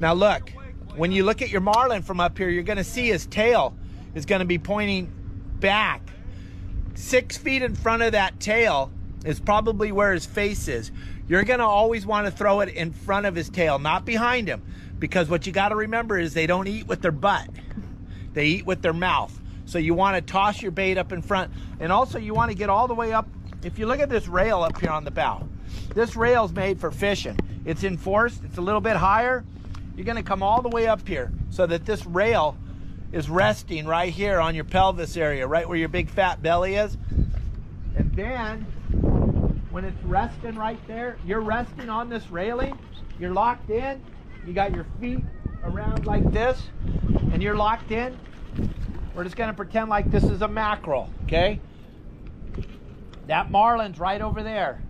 Now look, when you look at your marlin from up here, you're gonna see his tail is gonna be pointing back. Six feet in front of that tail is probably where his face is. You're gonna always wanna throw it in front of his tail, not behind him. Because what you gotta remember is they don't eat with their butt. They eat with their mouth. So you wanna toss your bait up in front. And also you wanna get all the way up. If you look at this rail up here on the bow, this rail's made for fishing. It's enforced, it's a little bit higher. You're gonna come all the way up here so that this rail is resting right here on your pelvis area, right where your big fat belly is. And then when it's resting right there, you're resting on this railing, you're locked in, you got your feet around like this, and you're locked in. We're just gonna pretend like this is a mackerel, okay? That marlin's right over there.